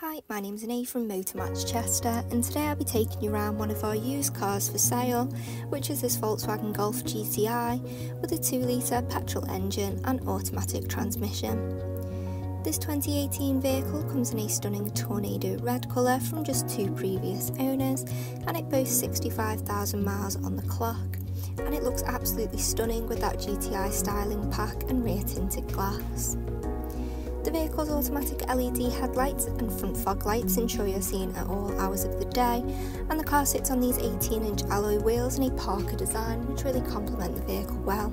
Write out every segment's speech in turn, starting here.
Hi, my name's Anae from Motormatch Chester and today I'll be taking you around one of our used cars for sale, which is this Volkswagen Golf GTI with a 2 litre petrol engine and automatic transmission. This 2018 vehicle comes in a stunning tornado red colour from just two previous owners and it boasts 65,000 miles on the clock and it looks absolutely stunning with that GTI styling pack and rear tinted glass. The vehicle's automatic LED headlights and front fog lights ensure you're seen at all hours of the day, and the car sits on these 18 inch alloy wheels in a Parker design which really complement the vehicle well.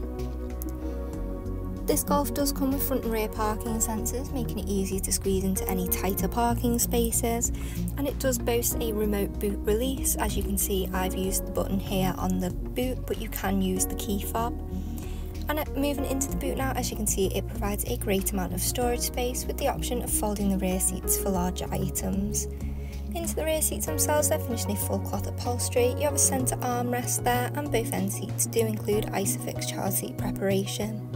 This Golf does come with front and rear parking sensors, making it easy to squeeze into any tighter parking spaces, and it does boast a remote boot release. As you can see, I've used the button here on the boot, but you can use the key fob. And uh, moving into the boot now, as you can see, it provides a great amount of storage space with the option of folding the rear seats for larger items. Into the rear seats themselves, they're finished in full cloth upholstery. You have a centre armrest there, and both end seats do include Isofix child seat preparation.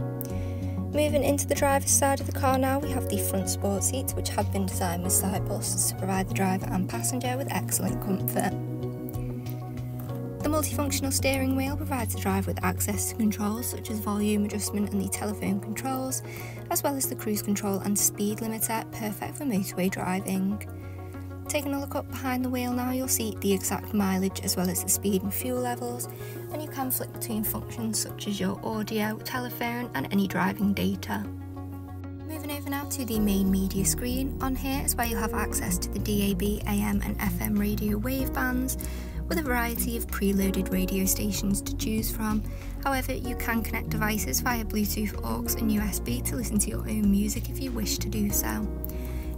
Moving into the driver's side of the car now, we have the front sport seats, which have been designed with side bolsters to provide the driver and passenger with excellent comfort. The multifunctional steering wheel provides the driver with access to controls such as volume adjustment and the telephone controls, as well as the cruise control and speed limiter, perfect for motorway driving. Taking a look up behind the wheel now, you'll see the exact mileage as well as the speed and fuel levels, and you can flick between functions such as your audio, telephone, and any driving data. Moving over now to the main media screen, on here is where you'll have access to the DAB, AM, and FM radio wave bands, with a variety of preloaded radio stations to choose from. However, you can connect devices via Bluetooth, AUX and USB to listen to your own music if you wish to do so.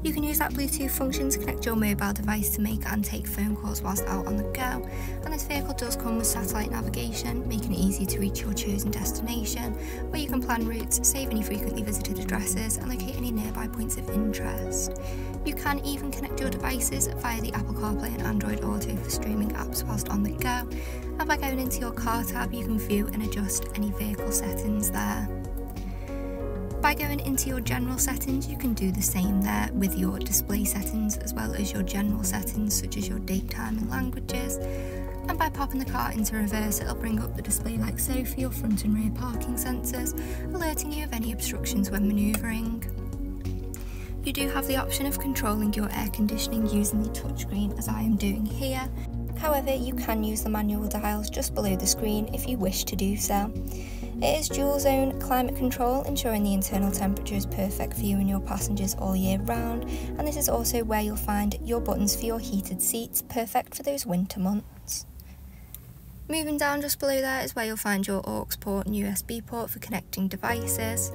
You can use that Bluetooth function to connect your mobile device to make and take phone calls whilst out on the go, and this vehicle does come with satellite navigation, making it easy to reach your chosen destination, where you can plan routes, save any frequently visited addresses, and locate any nearby points of interest. You can even connect your devices via the Apple CarPlay and Android Auto for streaming apps whilst on the go, and by going into your car tab, you can view and adjust any vehicle settings there. By going into your general settings, you can do the same there with your display settings as well as your general settings such as your date, time and languages. And by popping the car into reverse, it'll bring up the display like so for your front and rear parking sensors, alerting you of any obstructions when manoeuvring. You do have the option of controlling your air conditioning using the touchscreen as I am doing here. However, you can use the manual dials just below the screen if you wish to do so. It is dual zone climate control, ensuring the internal temperature is perfect for you and your passengers all year round. And this is also where you'll find your buttons for your heated seats, perfect for those winter months. Moving down just below there is where you'll find your aux port and USB port for connecting devices.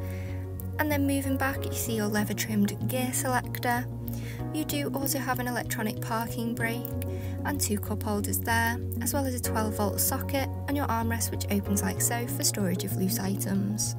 And then moving back, you see your leather trimmed gear selector. You do also have an electronic parking brake and two cup holders there, as well as a 12 volt socket and your armrest which opens like so for storage of loose items.